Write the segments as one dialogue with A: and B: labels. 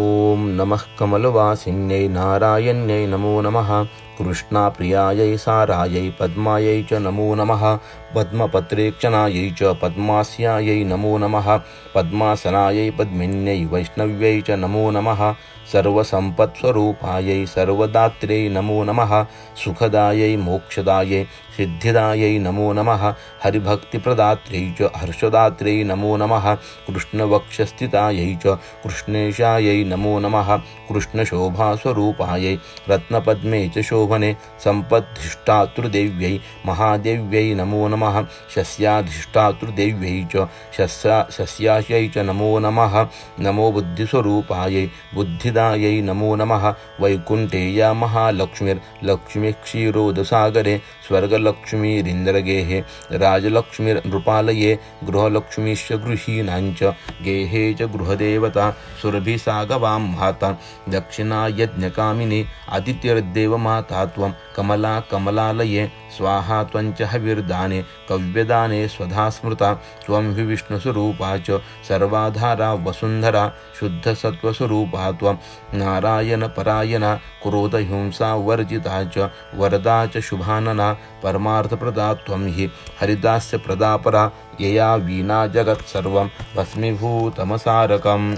A: ॐ नमः कमलवासिन्यै नारायण्यै नमो नमः कृष्णाप्रियायै सारायै पद्मायै च नमो नमः पद्मपत्रेक्षणायै च पद्मास्यायै नमो नमः, पद्मासनायै पद्मिन्यै वैष्णव्यै च नमो नमः, सर्वसम्पत्स्वरूपायै सर्वदात्र्यै नमो नमः, सुखदायै मोक्षदायै सिद्धिदायै नमो नमः हरिभक्तिप्रदात्र्यै च हर्षदात्र्यै नमो नमः, कृष्णवक्षस्थितायै च कृष्णेशायै नमो नमः, कृष्णशोभास्वरूपायै रत्नपद्मे च शोभने सम्पद्धिष्ठातृदेव्यै महादेव्यै नमो नमः शस्याधिष्ठातृदेव्यै च, शस्या शस्यायै च नमो नमः, नमो बुद्धिस्वरूपायै, बुद्धिदायै नमो नमः, वैकुण्ठेया महालक्ष्मीर्लक्ष्मी क्षीरोदसागरे स्वर्गलक्ष्मीरिन्द्रगेः, राजलक्ष्मीर्नृपालये गृहलक्ष्मीश्च गृहीणाञ्च गेहे च गृहदेवता, सुरभिसागवां माता दक्षिणा यज्ञकामिनी त्वं कमला कमलालये, स्वाहा त्वञ्च हविर्दाने, कव्यदाने स्वधा स्मृता, त्वं हि विष्णुस्वरूपा च सर्वाधारा वसुन्धरा, शुद्धसत्त्वस्वरूपा त्वं नारायणपरायणा, क्रोधहिंसा वर्जिता च, वरदा च शुभानना, परमार्थप्रदा त्वं हि हरिदास्य प्रदापरा यया वीणा जगत्सर्वं भस्मीभूतमसारकम्।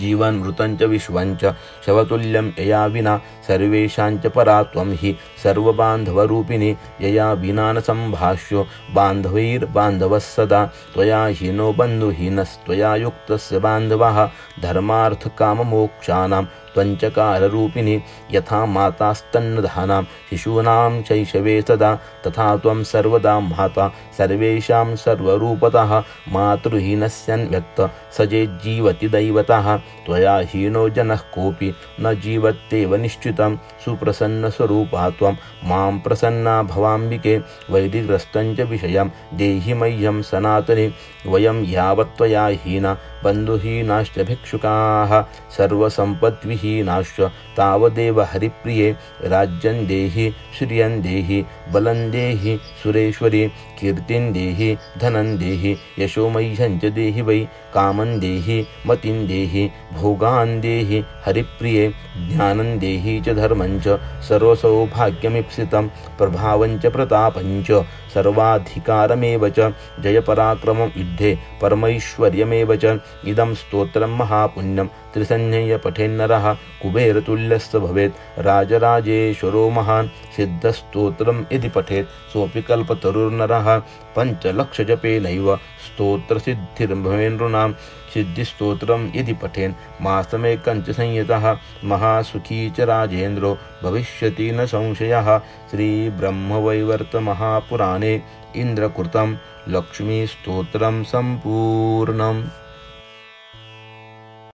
A: जीवन मृतञ्च विश्वञ्च शवतुल्यं यया विना सर्वेषाञ्च परा त्वं हि सर्वबान्धवरूपिणी यया विना न सम्भाष्यो बान्धवैर्बान्धवः सदा त्वया हीनो बन्धुहीनस्त्वया युक्तस्य बान्धवः धर्मार्थकाममोक्षाणां त्वञ्चकाररूपिणी यथा मातास्तन्नधानां शिशूनां शैशवे सदा, तथा त्वं सर्वदा माता, सर्वेषां सर्वरूपतः मातृहीनस्यन्व्यक्त स चेज्जीवति दैवतः। त्वया हीनो जनः कोऽपि न जीवत्येव निश्चितं सुप्रसन्नस्वरूपा त्वं। माँ प्रसन्ना भवाम्बिके वैदिग्रस्तञ्च विषयं, देहि मह्यं सनातने, वयं यावत् त्वया हीना, बन्धुहीनाश्च भिक्षुकाः। सर्वसम्पद्विहीनाश्च तावदेव हरिप्रिये राज्यं देहि श्रियं देहि बलं देहि सुरेश्वरी कीर्तिं देहि धनं देहि यशोमह्यं च देहि वै कामं देहि मतिं देहि भोगान् देहि हरिप्रिये ज्ञानं देहि च धर्मं च सर्वसौभाग्यमीप्सितं प्रभावं च सर्वाधिकारमेव च जयपराक्रमं युद्धे परमैश्वर्यमेव च, इदं स्तोत्रं महापुण्यं त्रिसंज्ञय पठेन्नरः कुबेरतुल्यस्य भवेत्, राजराजेश्वरो महान् सिद्धस्तोत्रं यदि पठेत्, सोऽपि कल्पतरुर्नरः। पञ्चलक्षजपेनैव स्तोत्रसिद्धिर्भवेन्नृणां सिद्धिस्तोत्रं यदि पठेन् मासमेकञ्च संयतः महासुखी च राजेन्द्रो भविष्यति न संशयः श्रीब्रह्मवैवर्तमहापुराणे इन्द्रकृतं लक्ष्मीस्तोत्रं सम्पूर्णम्